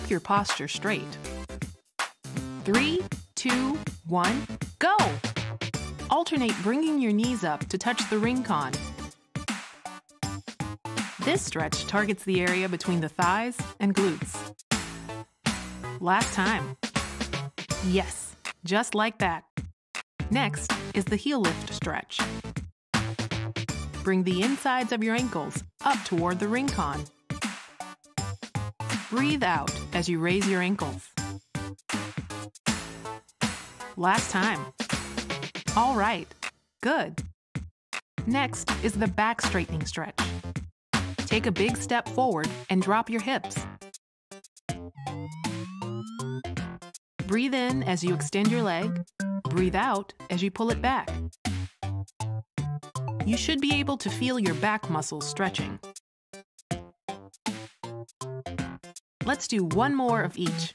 keep your posture straight. Three, two, one, go! Alternate bringing your knees up to touch the Ring-Con. This stretch targets the area between the thighs and glutes. Last time. Yes, just like that. Next is the heel lift stretch. Bring the insides of your ankles up toward the Ring-Con. Breathe out as you raise your ankles. Last time. All right, good. Next is the back straightening stretch. Take a big step forward and drop your hips. Breathe in as you extend your leg. Breathe out as you pull it back. You should be able to feel your back muscles stretching. Let's do one more of each.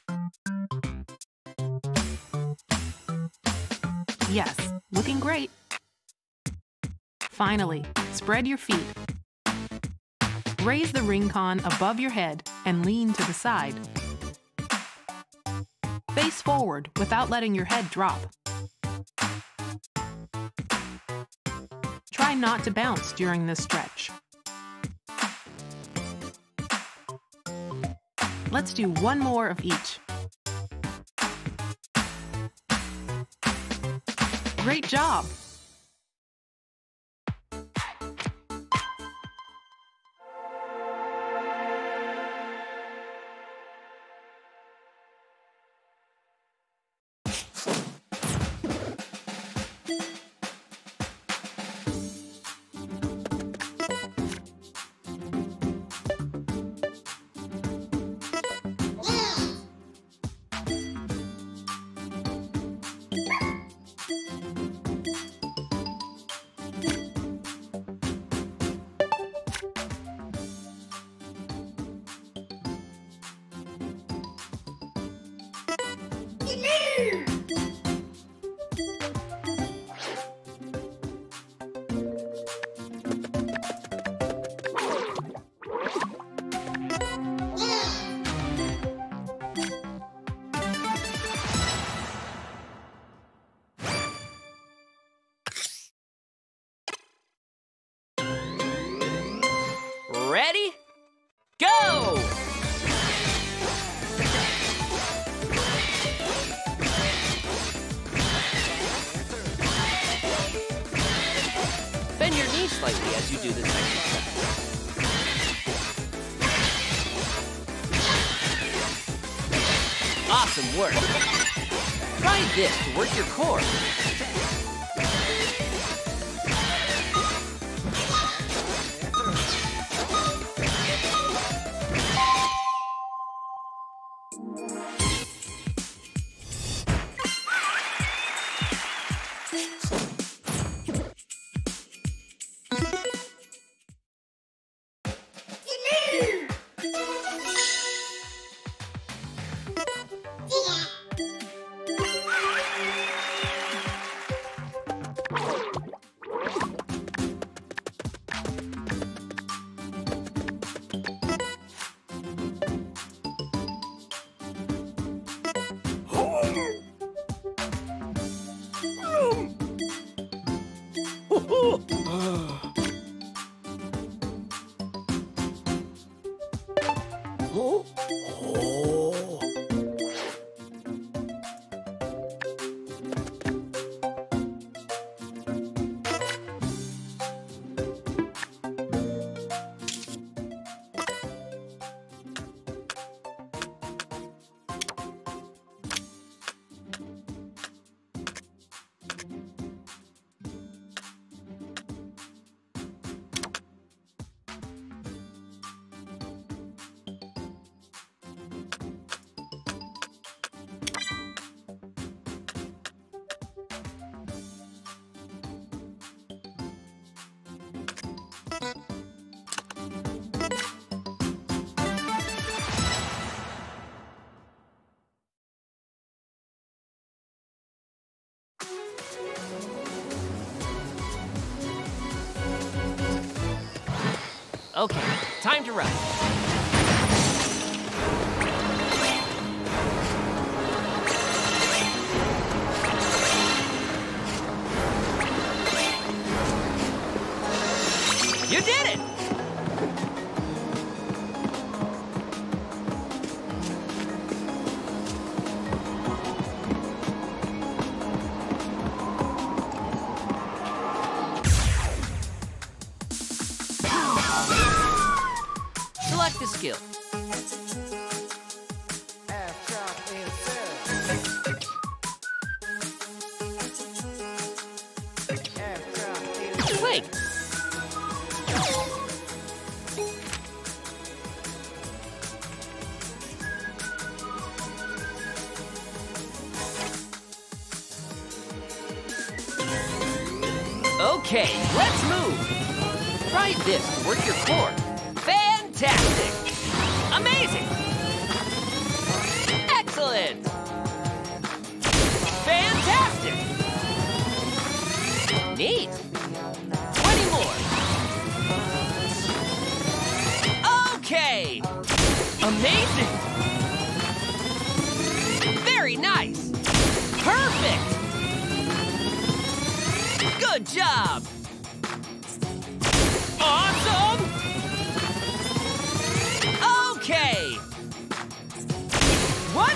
Yes, looking great. Finally, spread your feet. Raise the ring con above your head and lean to the side. Face forward without letting your head drop. Try not to bounce during this stretch. Let's do one more of each. Great job! Okay, time to run. You did it!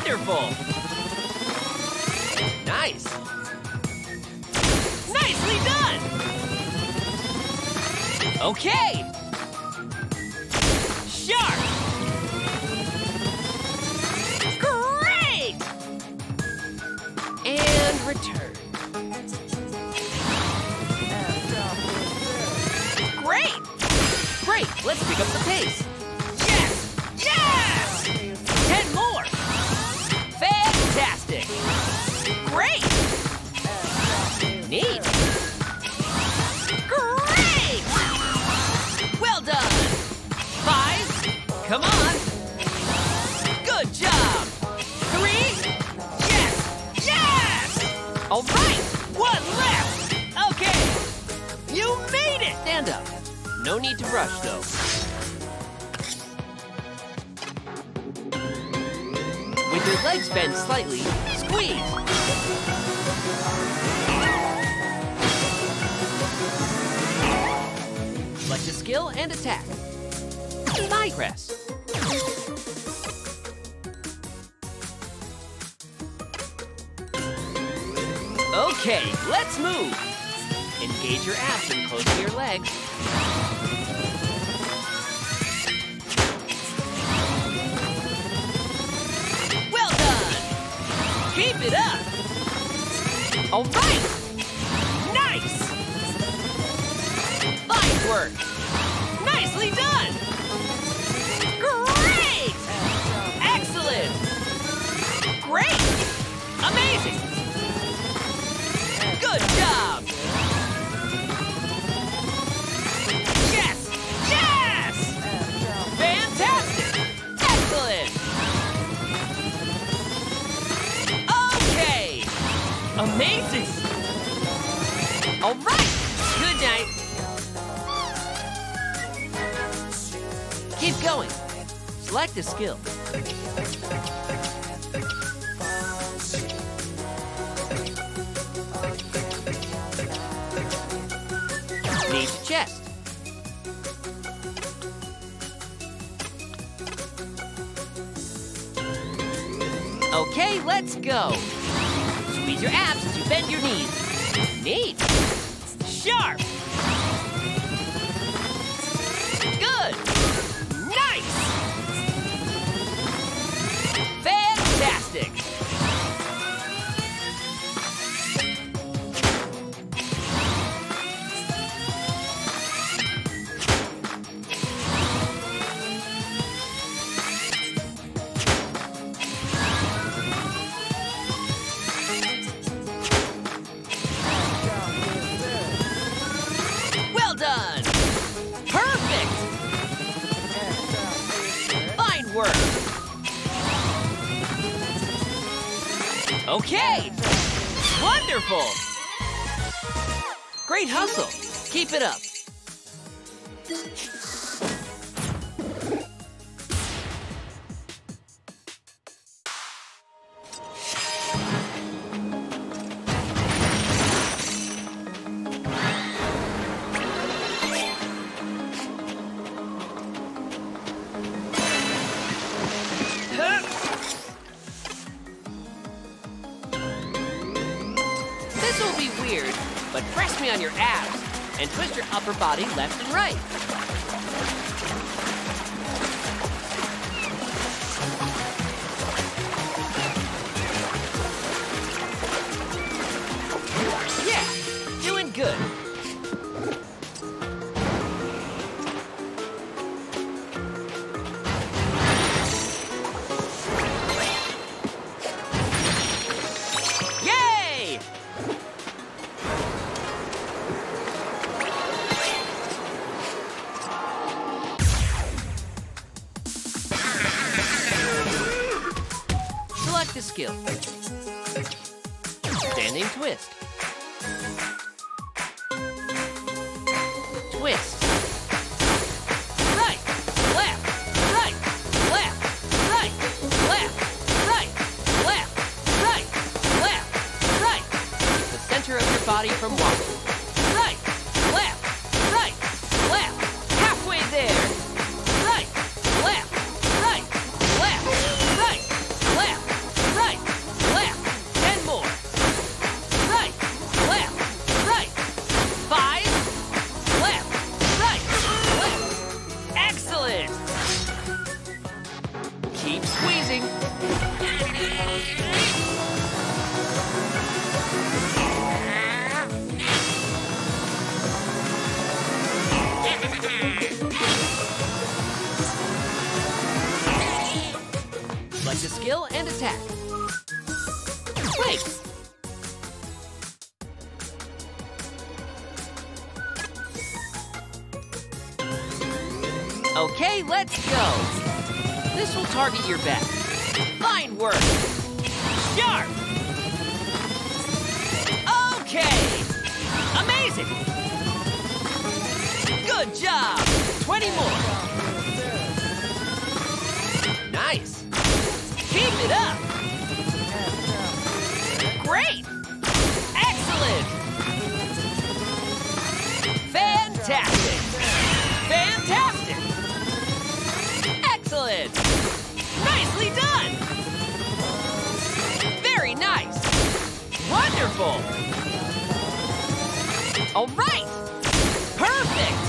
Wonderful! Nice! Nicely done! Okay! Sharp! Great! And return. Great! Great, let's pick up the pace. No need to rush, though. With your legs bent slightly, squeeze! Select a skill and attack. Thigh press. Okay, let's move! Engage your abs and close to your legs. All right! Let's go. This will target your back. Fine work. Sharp. Okay. Amazing. Good job. 20 more. Nice. Keep it up. Great. Excellent. Fantastic. Wonderful! All right! Perfect!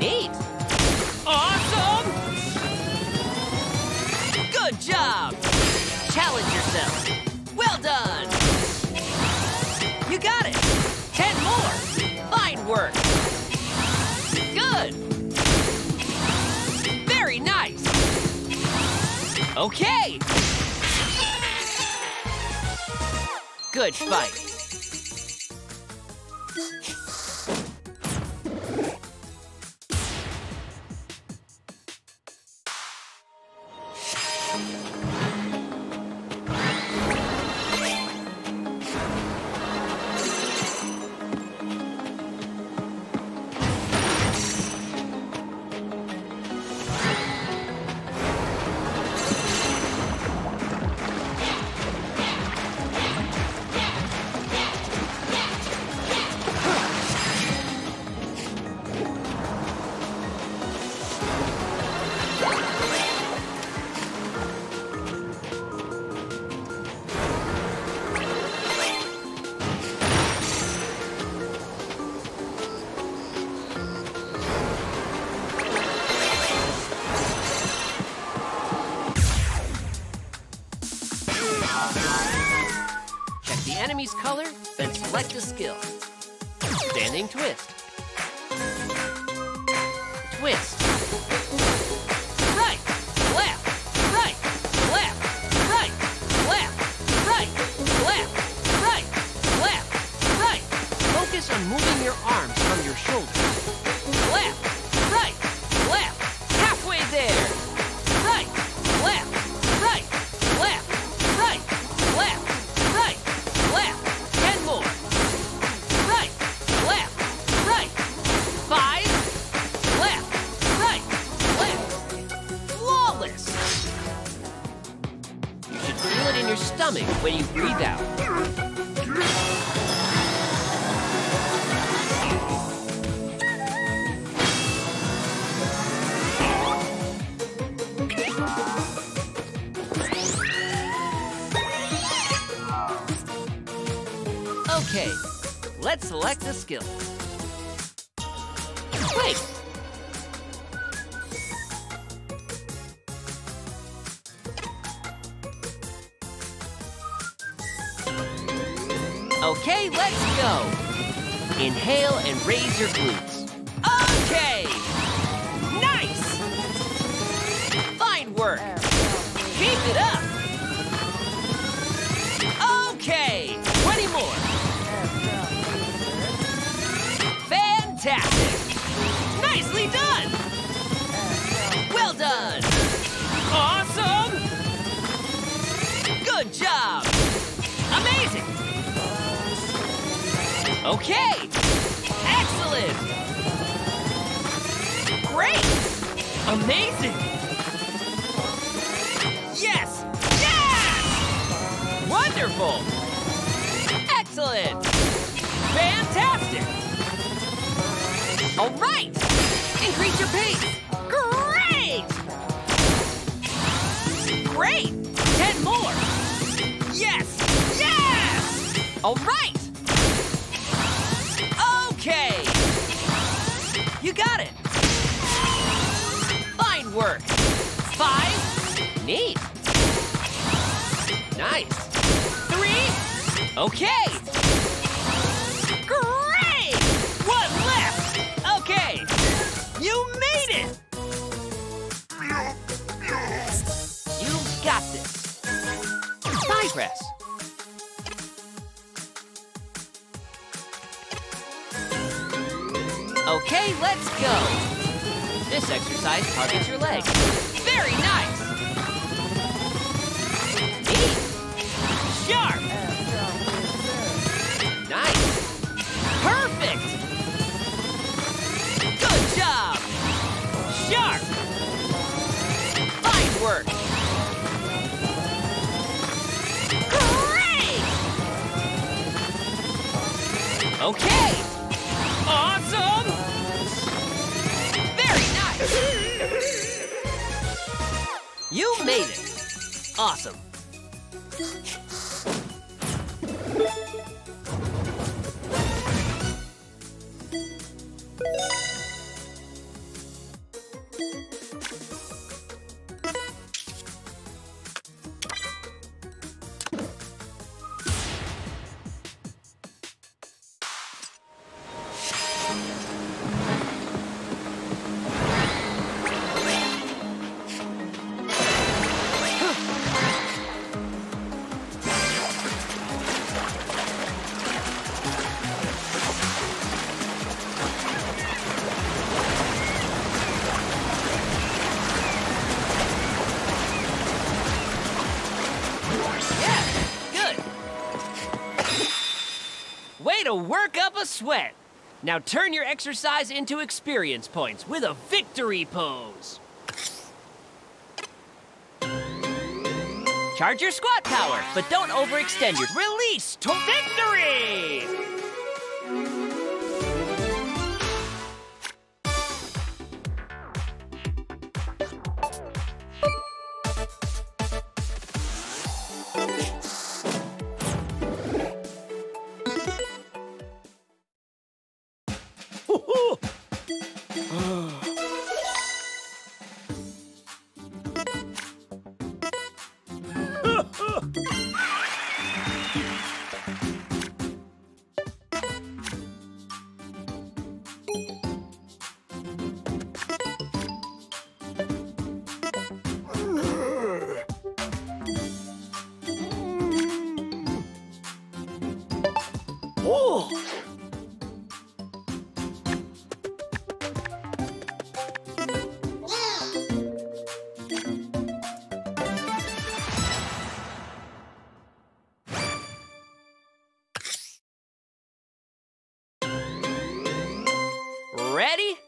Neat! Awesome! Good job! Challenge yourself! Well done! You got it! Ten more! Fine work! Good! Very nice! Okay! Good fight. on your stomach when you breathe out. Okay, let's select the skill. Inhale and raise your glutes. Okay! Nice! Fine work. Keep it up. Okay, 20 more. Fantastic. Nicely done. Well done. Awesome. Good job. Amazing. Okay. Amazing. Yes. Yes. Wonderful. Excellent. Fantastic. All right. Increase your pace. Great. Great. Ten more. Yes. Yes. All right. Okay. You got it. Work. Five. Neat. Nice. Three. Okay. Great. One left. Okay. You made it. You got this. Thigh press. Okay, let's go. This exercise targets your legs. Very nice. Neat. Sharp. Nice. Perfect. Good job. Sharp. Fine work. Great. Okay. You made it. Awesome. A sweat. Now turn your exercise into experience points with a victory pose. Charge your squat power, but don't overextend your release to victory! Ready?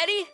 Ready?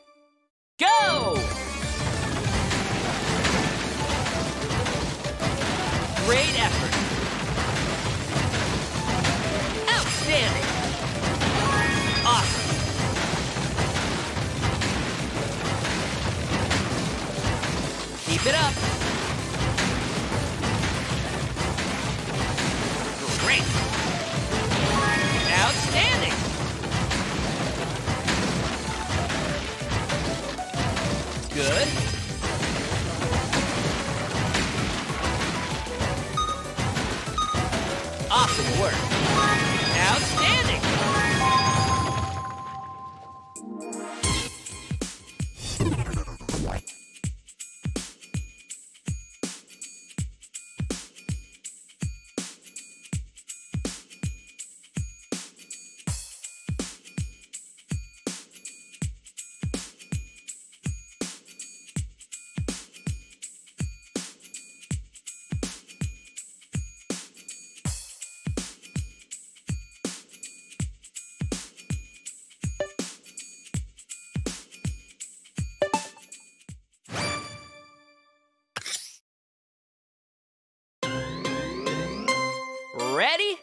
Ready?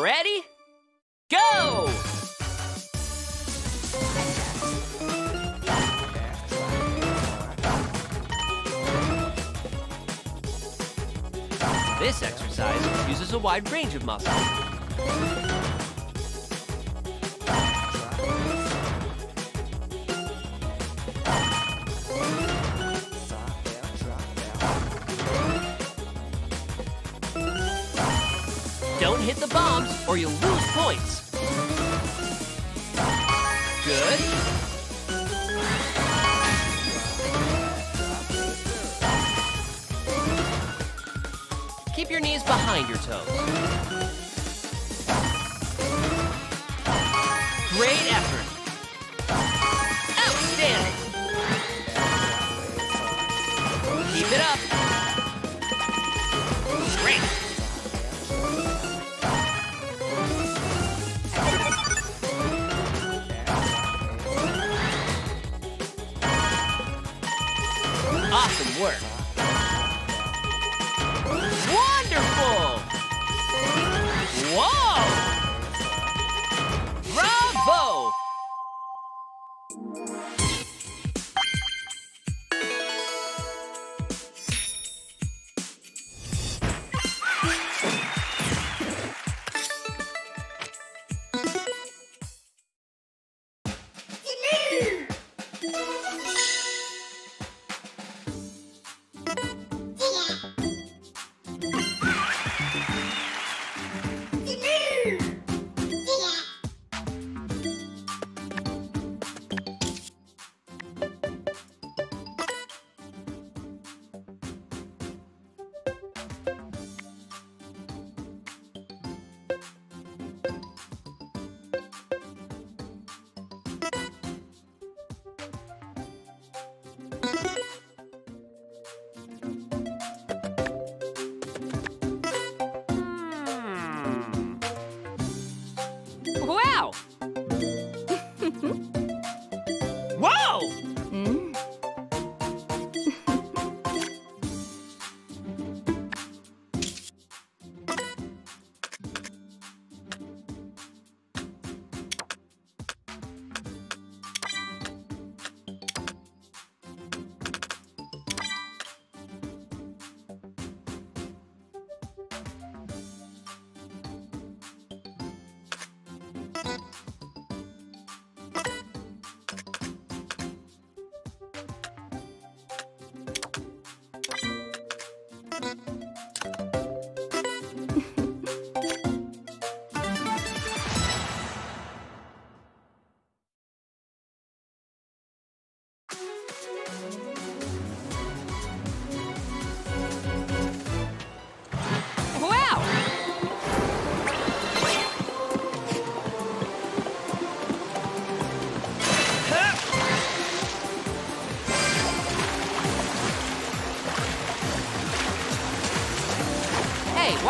Ready? Go! This exercise uses a wide range of muscles. Don't hit the bombs or you'll lose points. Good. Keep your knees behind your toes.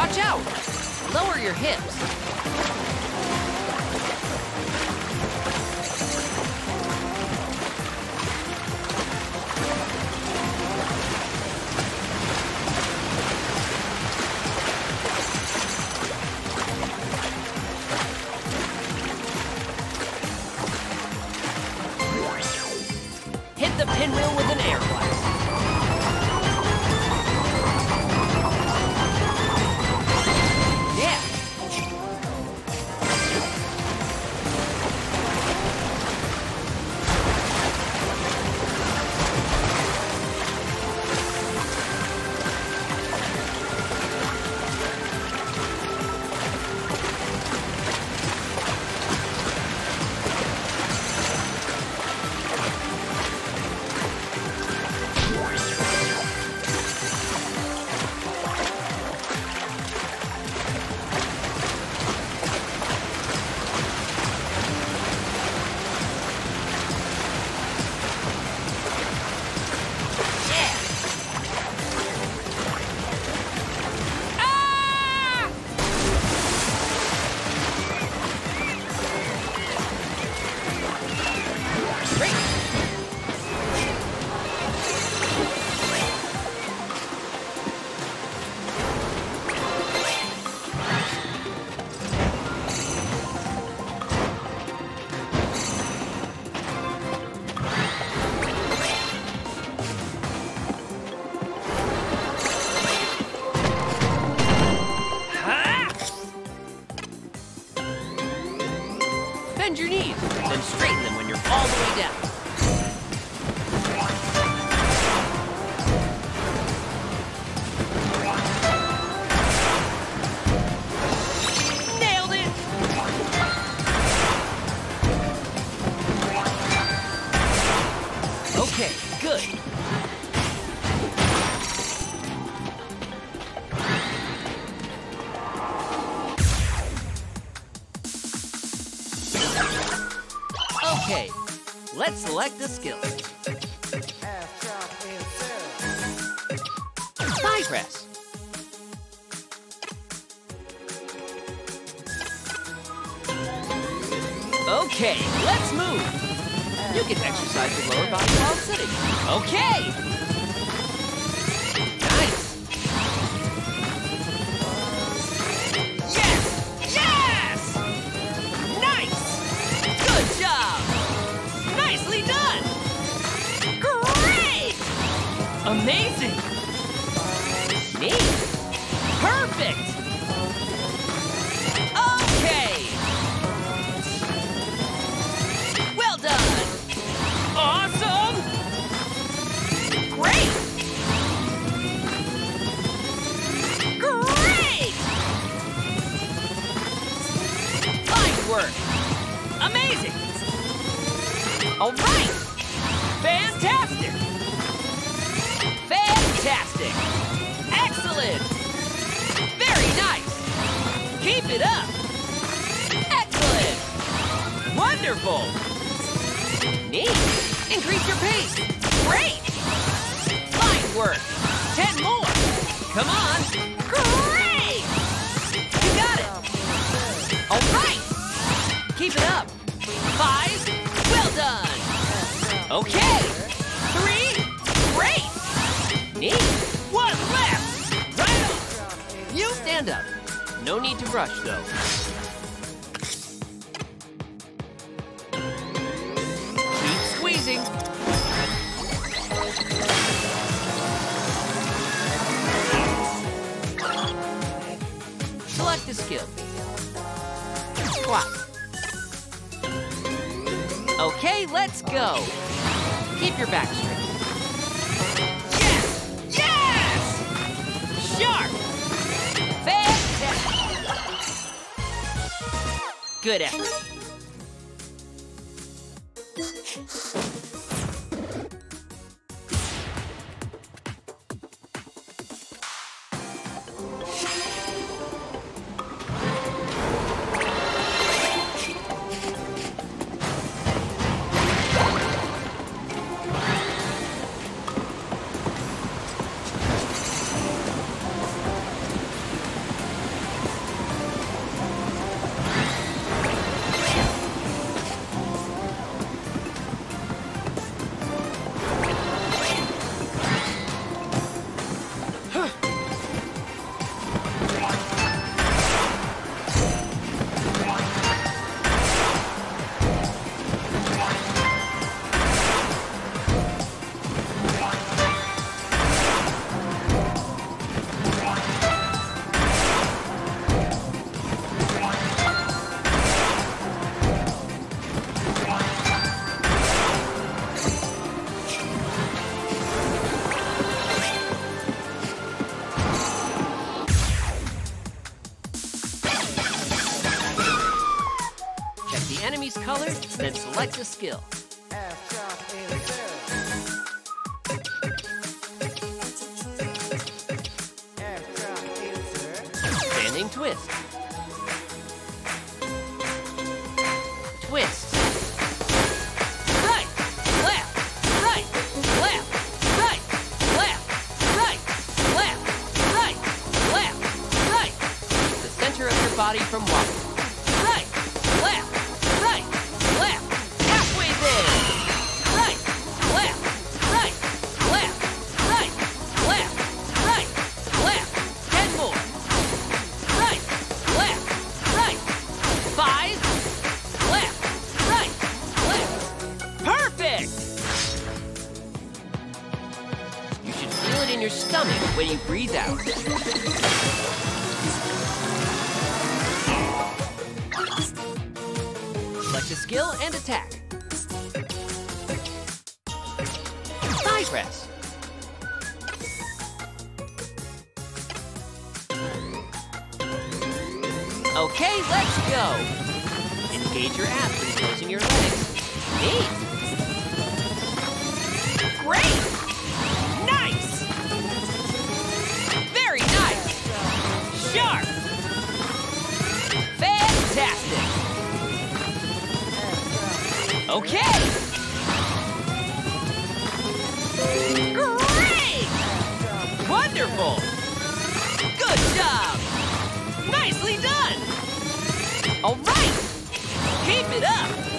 Watch out! Lower your hips. Select the skill. skill. Squat. Okay, let's go. Keep your back straight. Yes! Yes! Sharp! Fantastic! Good effort. flex a skill? Okay, let's go! Engage your abs and closing your legs. Neat! Great! Nice! Very nice! Sharp! Fantastic! Okay! Great! Wonderful! Good job! Nicely done! All right! Keep it up!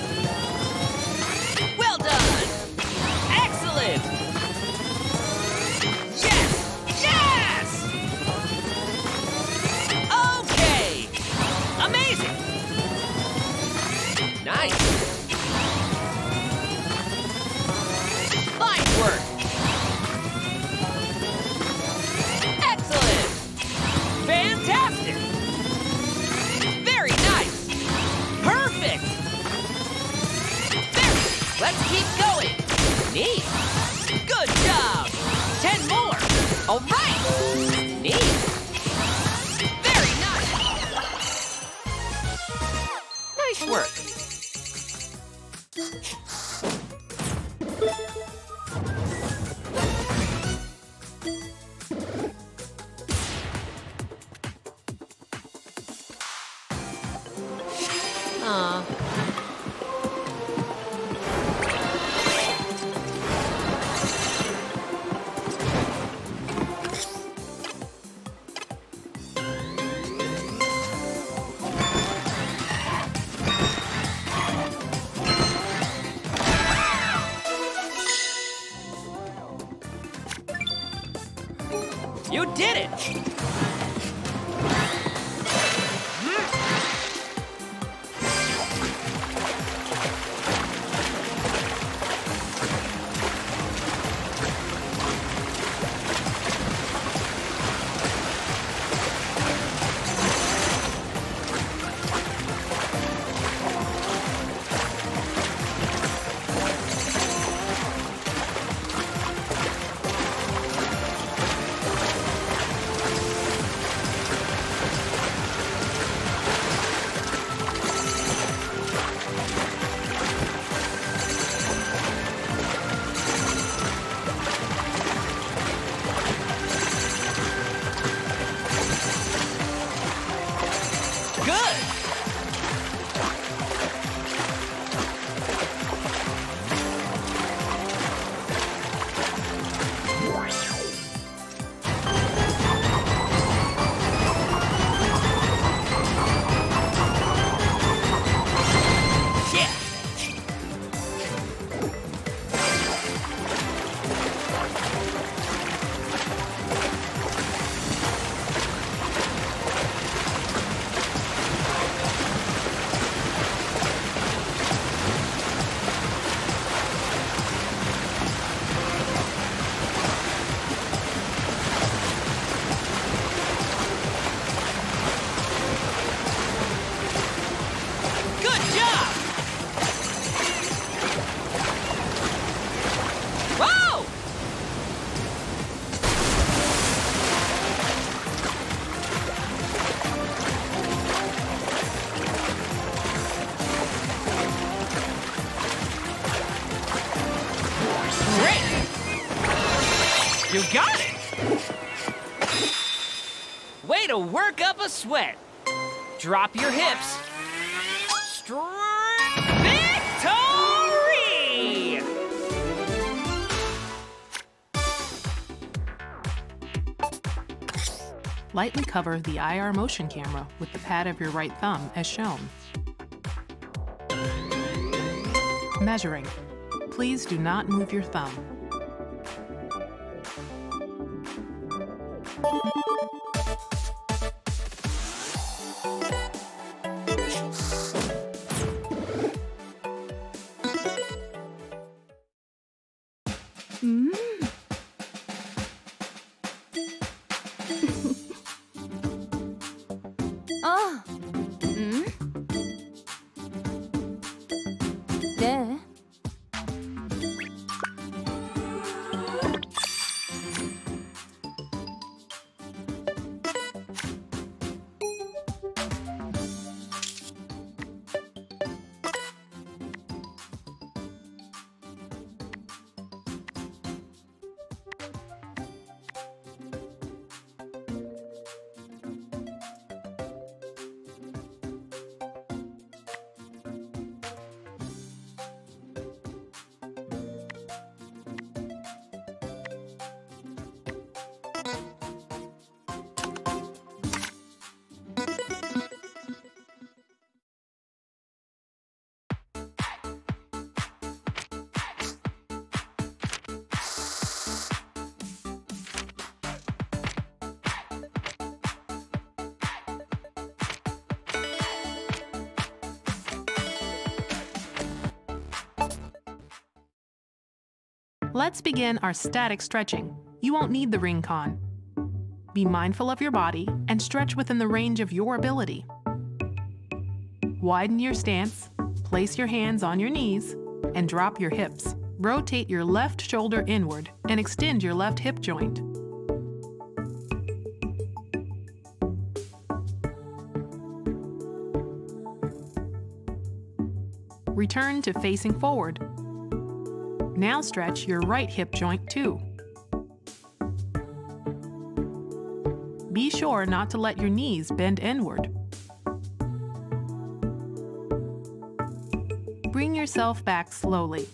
Sweat! Drop your hips. Victory! Lightly cover the IR motion camera with the pad of your right thumb as shown. Measuring. Please do not move your thumb. Let's begin our static stretching. You won't need the Ring-Con. Be mindful of your body and stretch within the range of your ability. Widen your stance, place your hands on your knees, and drop your hips. Rotate your left shoulder inward and extend your left hip joint. Return to facing forward. Now stretch your right hip joint too. Be sure not to let your knees bend inward. Bring yourself back slowly.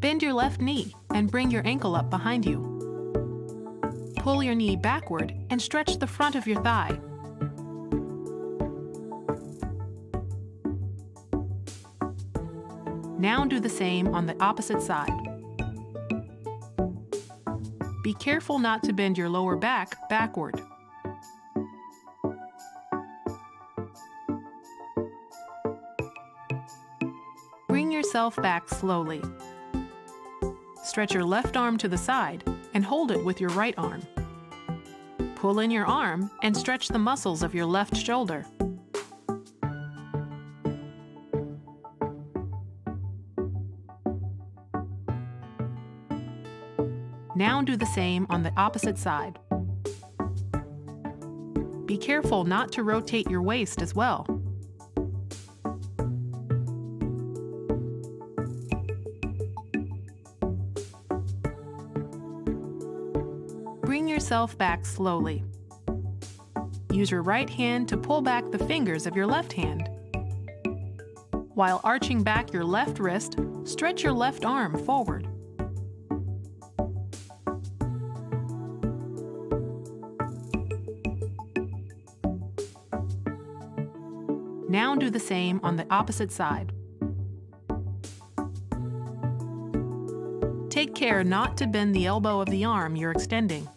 Bend your left knee and bring your ankle up behind you. Pull your knee backward and stretch the front of your thigh. Now do the same on the opposite side. Be careful not to bend your lower back backward. Bring yourself back slowly. Stretch your left arm to the side and hold it with your right arm. Pull in your arm and stretch the muscles of your left shoulder. Now do the same on the opposite side. Be careful not to rotate your waist as well. Bring yourself back slowly. Use your right hand to pull back the fingers of your left hand. While arching back your left wrist, stretch your left arm forward. Do the same on the opposite side. Take care not to bend the elbow of the arm you're extending.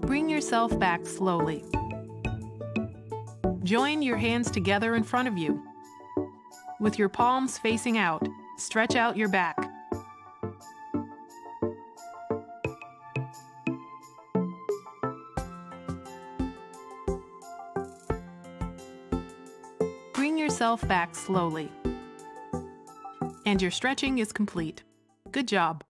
Bring yourself back slowly. Join your hands together in front of you. With your palms facing out, stretch out your back. Yourself back slowly. And your stretching is complete. Good job.